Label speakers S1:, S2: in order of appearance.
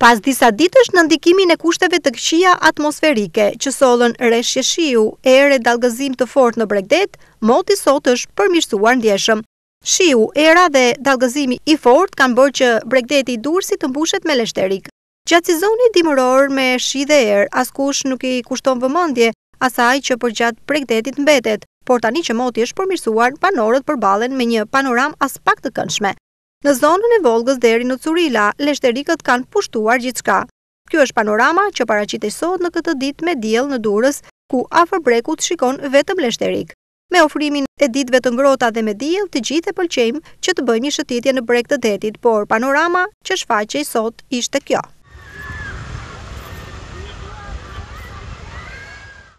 S1: Pas disa ditësh në ndikimin e kushteve të këqija atmosferike që sollën reshje shiu, erë e dallgëzim të fortë në bregdet, moti sot është përmirësuar ndjeshëm. Shiu, era dhe dallgëzimi i fortë kanë bërë që bregdeti i Durrësit të mbushet me leshterik. Gjatë sezonit dimëror me shi dhe erë, askush nuk i kushton vëmendje asaj që përgjatë bregdetit mbetet, por tani që moti është përmirësuar, banorët përballen me një panoramë aspak të këndshme. Në zonën e Vollgës deri në Currila, leshterikët kanë pushtuar gjithçka. Kjo është panorama që paraqitej sot në këtë ditë me diell në Durrës, ku afër bregut shikon vetëm leshterikë. Me afrimin e ditëve të ngrohta dhe me diell, të gjithë e pëlqejmë që të bëjmë një shëtitje në breg të detit, por panorama që shfaqej sot ishte kjo.